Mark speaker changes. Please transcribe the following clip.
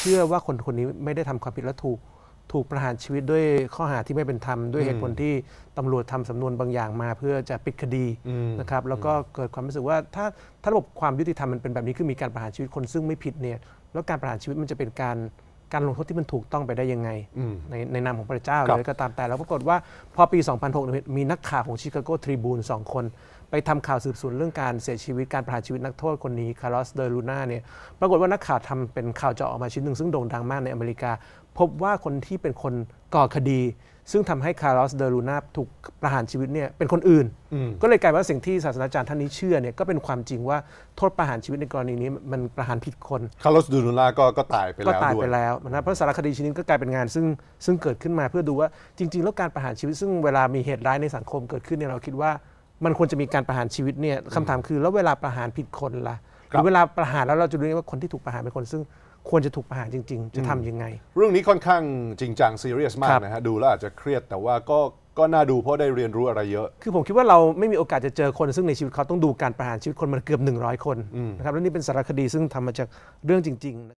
Speaker 1: เชื่อว่าคนคนนี้ไม่ได้ทำความผิดและถูกถูกประหารชีวิตด้วยข้อหาที่ไม่เป็นธรรมด้วยเหตุผลที่ตำรวจทำสำนวนบางอย่างมา เพื่อจะปิดคดี
Speaker 2: อืม
Speaker 1: นะครับแล้วก็เกิดความรู้สึกว่าถ้าถ้าระบบความยุติธรรมมันเป็นแบบนี้คือมีการประหารชีวิตคนซึ่งไม่ผิดเนี่ยแล้วการประหารชีวิตมันจะเป็นการ การลงโทษที่มันถูกต้องไปได้ยังไง
Speaker 2: อืม
Speaker 1: ในในนามของพระเจ้า
Speaker 2: ครับ
Speaker 1: เลยก็ตามแต่แล้วปรากฏว่าพอปี 2006เนี่ยมีนักข่าวของ Chicago Tribune สองคน ไปทำข่าวสืบสวนเรื่องการเสียชีวิตการประหารชีวิตนักโทษคนนี้คาร์ลอสเดอลูน่าเนี่ยปรากฏว่านักข่าวทำเป็นข่าวเจาะออกมาชิ้นหนึ่งซึ่งโด่งดังมากในอเมริกา พบว่าคนที่เป็นคนก่อคดี ซึ่งทำให้คาร์ลอสเดอลูน่าถูกประหารชีวิตเนี่ยเป็นคนอื่น
Speaker 2: อืม
Speaker 1: ก็เลยกลายเป็นว่าสิ่งที่ศาสตราจารย์ท่านนี้เชื่อเนี่ยก็เป็นความจริงว่าโทษประหารชีวิตในกรณีนี้มันประหารผิดคน
Speaker 2: คาร์ลอสเดอลูน่าก็ก็ตายไป
Speaker 1: ก็
Speaker 2: แล้ว
Speaker 1: ตาย
Speaker 2: ด้วย
Speaker 1: ไปแล้วนะเพราะสารคดีชิ้นนี้ก็กลายเป็นงานซึ่งซึ่งเกิดขึ้นมาเพื่อดูว่าจริง ๆ แล้วการประหารชีวิต ซึ่งเวลามีเหตุร้ายในสังคมเกิดขึ้นเนี่ยเราคิดว่ามันควรจะมีการประหารชีวิตเนี่ยคำถามคือแล้วเวลาประหารผิดคนล่ะ ห
Speaker 2: ครั
Speaker 1: รื
Speaker 2: บ
Speaker 1: อเวลาประหารแล้วเราจะรู้ได้ว่าคนที่ถูกประหารเป็นคนซึ่งควรจะถูกประหารจริง ๆ จะทำยังไง
Speaker 2: เรื่องนี้ค่อนข้างจริงจังซีเรียสมา
Speaker 1: ค
Speaker 2: ก
Speaker 1: รับ
Speaker 2: นะฮะดูแล้วอาจจะเครียดแต่ว่าก็ก็น่าดูเพราะได้เรียนรู้อะไรเยอะ
Speaker 1: คือผมคิดว่าเราไม่มีโอกาสจะเจอคน ซึ่งในชีวิตเขาต้องดูการประหารชีวิตคนมันเกือบ 100 คนนะครับ และนี่เป็นสารคดีซึ่งทำมาจากเรื่องจริง ๆ